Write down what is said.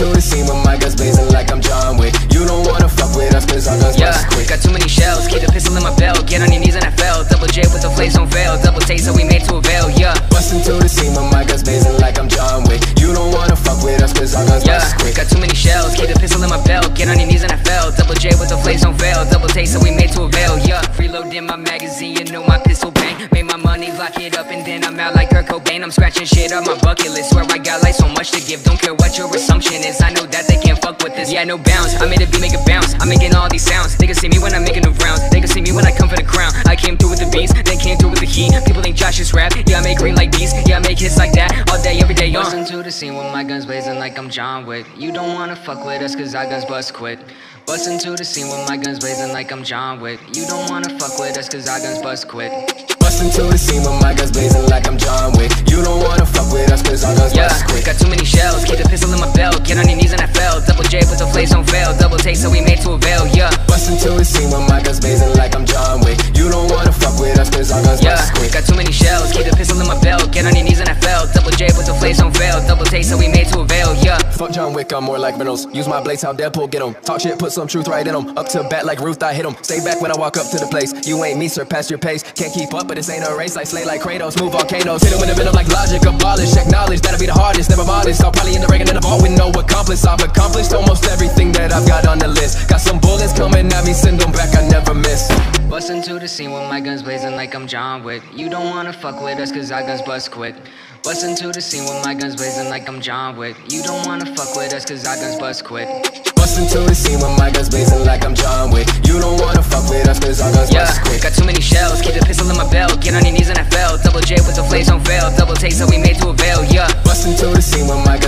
to the scene with my guns blazing like I'm John Wick. You don't wanna fuck with us cause our guns yeah, bust quick. Got too many shells, keep the pistol in my belt. Get on your knees and I fell. Double J with the flames on veil Double taste that we made to avail, yeah. Bustin' to the scene with my guns blazing like I'm John Wick. You don't wanna fuck with us cause our guns yeah, bust quick. Got too many shells, keep the pistol in my belt. Get on your knees and I fell. Double J with the flames on veil Double taste that we made to avail, yeah. Reload in my magazine, you know my pistol bang. Made my money, lock it up and then I'm out like Kurt Cobain. I'm scratching shit up my bucket list Swear I got like so much to give, don't care fuck with this. Yeah, no bounce. I made a beat make it bounce. I'm making all these sounds. They can see me when I'm making the rounds. They can see me when I come for the crown. I came through with the beats. They came through with the heat. People think Josh is rap. Yeah, I make green like these. Yeah, I make hits like that all day, every day. Uh. Bust to the scene with my guns blazing like I'm John Wick. You don't wanna fuck with us cause our guns bust quick. Bust into the scene with my guns blazing like I'm John Wick. You don't wanna fuck with us cause our guns bust quick. Bust into the scene with my guns blazing like I'm John Wick. You don't wanna fuck with us cause our guns Yeah, bust quick. got too many shells. Veil. Double taste that we made to avail. Yeah. Bust into the scene with my guns blazing like I'm John Wick. You don't wanna fuck with us cause our guns Yeah, bust quick. got too many shells. Keep the pistol in my belt. Get on your knees and I fell. Double J with the flames on veil. Double taste so we made to avail. Yeah. Fuck John Wick, I'm more like Reynolds. Use my blades how Deadpool get 'em. Talk shit, put some truth right in 'em. Up to bat like Ruth, I hit 'em. Stay back when I walk up to the place. You ain't me, surpass your pace. Can't keep up, but this ain't a race. Like slay like Kratos, move volcanoes. Hit 'em in the middle like logic, abolish, acknowledge. That'll be the hardest, never modest. I'll probably end up breaking in the ball with no accomplice. I've accomplished almost everything that I've got on list. Got some bullets coming at me, send 'em back, I never miss. Bust into the scene with my guns blazing like I'm John Wick. You don't wanna fuck with us cause our guns bust quick. Bust into the scene with my guns blazing like I'm John Wick. You don't wanna fuck with us cause our guns bust quick. Bust into the scene with my guns blazing like I'm John Wick. You don't wanna fuck with us cause our guns Yeah, bust quick. got too many shells. Keep the pistol in my belt. Get on your knees and I fell. Double J with the flames on veil. Double taste that we made to avail. Yeah. Bust into the scene with my